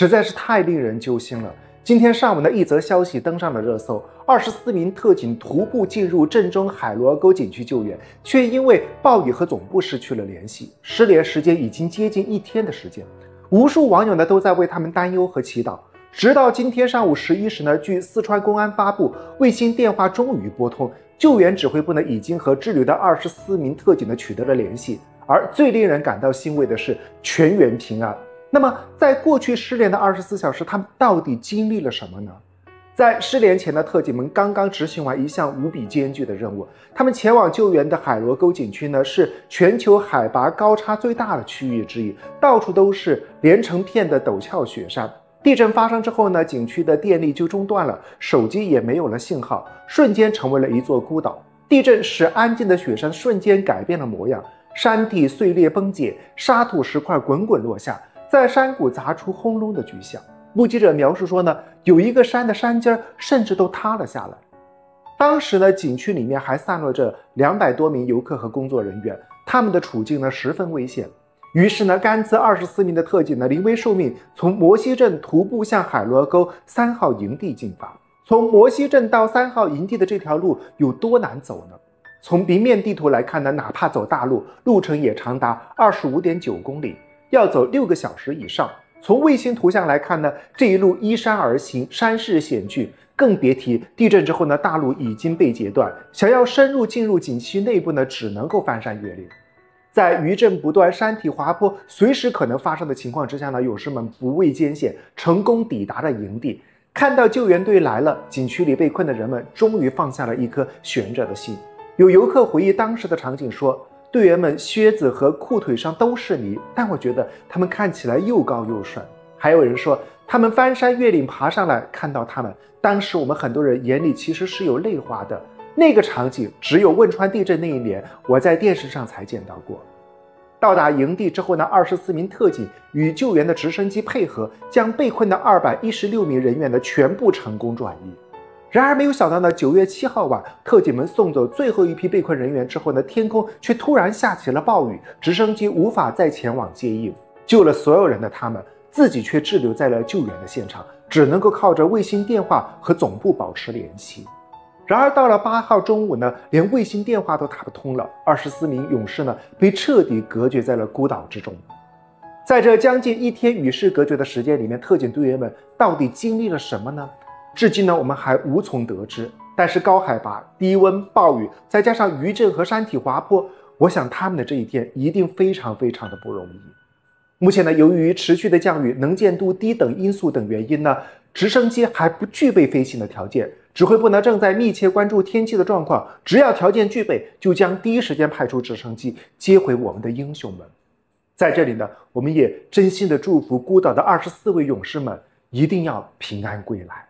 实在是太令人揪心了。今天上午的一则消息登上了热搜：二十四名特警徒步进入震中海螺沟景区救援，却因为暴雨和总部失去了联系，失联时间已经接近一天的时间。无数网友呢都在为他们担忧和祈祷。直到今天上午十一时呢，据四川公安发布，卫星电话终于拨通，救援指挥部呢已经和滞留的二十四名特警呢取得了联系。而最令人感到欣慰的是，全员平安。那么，在过去失联的二十四小时，他们到底经历了什么呢？在失联前的特警们刚刚执行完一项无比艰巨的任务，他们前往救援的海螺沟景区呢，是全球海拔高差最大的区域之一，到处都是连成片的陡峭雪山。地震发生之后呢，景区的电力就中断了，手机也没有了信号，瞬间成为了一座孤岛。地震使安静的雪山瞬间改变了模样，山体碎裂崩解，沙土石块滚滚落下。在山谷砸出轰隆的巨响。目击者描述说呢，有一个山的山尖甚至都塌了下来。当时呢，景区里面还散落着两百多名游客和工作人员，他们的处境呢十分危险。于是呢，甘孜二十四名的特警呢临危受命，从摩西镇徒步向海螺沟三号营地进发。从摩西镇到三号营地的这条路有多难走呢？从平面地图来看呢，哪怕走大路，路程也长达二十五点九公里。要走六个小时以上。从卫星图像来看呢，这一路依山而行，山势险峻，更别提地震之后呢，大路已经被截断，想要深入进入景区内部呢，只能够翻山越岭。在余震不断、山体滑坡随时可能发生的情况之下呢，勇士们不畏艰险，成功抵达了营地。看到救援队来了，景区里被困的人们终于放下了一颗悬着的心。有游客回忆当时的场景说。队员们靴子和裤腿上都是泥，但我觉得他们看起来又高又帅。还有人说，他们翻山越岭爬上来，看到他们，当时我们很多人眼里其实是有泪花的。那个场景只有汶川地震那一年，我在电视上才见到过。到达营地之后呢，二十四名特警与救援的直升机配合，将被困的二百一十六名人员呢全部成功转移。然而没有想到呢，九月七号晚，特警们送走最后一批被困人员之后呢，天空却突然下起了暴雨，直升机无法再前往接应。救了所有人的他们，自己却滞留在了救援的现场，只能够靠着卫星电话和总部保持联系。然而到了八号中午呢，连卫星电话都打不通了，二十四名勇士呢，被彻底隔绝在了孤岛之中。在这将近一天与世隔绝的时间里面，特警队员们到底经历了什么呢？至今呢，我们还无从得知。但是高海拔、低温、暴雨，再加上余震和山体滑坡，我想他们的这一天一定非常非常的不容易。目前呢，由于持续的降雨、能见度低等因素等原因呢，直升机还不具备飞行的条件。指挥部呢正在密切关注天气的状况，只要条件具备，就将第一时间派出直升机接回我们的英雄们。在这里呢，我们也真心的祝福孤岛的二十四位勇士们一定要平安归来。